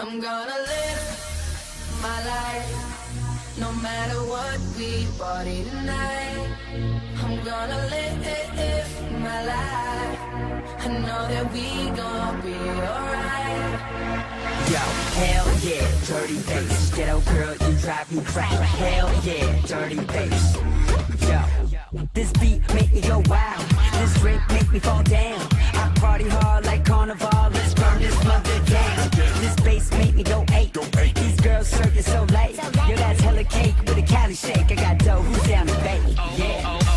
I'm gonna live my life No matter what we party tonight I'm gonna live my life I know that we gon' be alright. Yo, hell yeah, dirty bass. Ghetto girl, you drive me crazy. Hell yeah, dirty bass. Yo, this beat make me go wild. This drink make me fall down. I circus so late. Yo, that's hella cake with a Cali shake. I got dough, who's down to bake? Yeah.